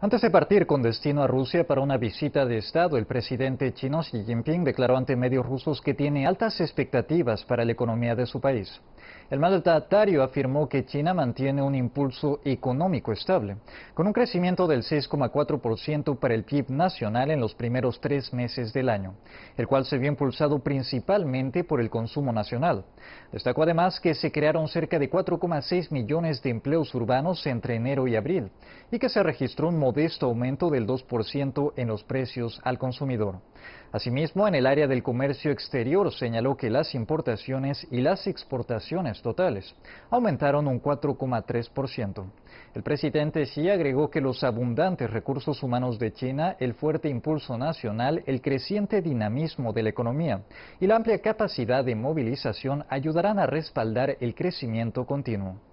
Antes de partir con destino a Rusia para una visita de Estado, el presidente chino Xi Jinping declaró ante medios rusos que tiene altas expectativas para la economía de su país. El mandatario afirmó que China mantiene un impulso económico estable, con un crecimiento del 6,4% para el PIB nacional en los primeros tres meses del año, el cual se vio impulsado principalmente por el consumo nacional. Destacó además que se crearon cerca de 4,6 millones de empleos urbanos entre enero y abril y que se registró un modesto aumento del 2% en los precios al consumidor. Asimismo, en el área del comercio exterior señaló que las importaciones y las exportaciones totales aumentaron un 4,3%. El presidente Xi agregó que los abundantes recursos humanos de China, el fuerte impulso nacional, el creciente dinamismo de la economía y la amplia capacidad de movilización ayudarán a respaldar el crecimiento continuo.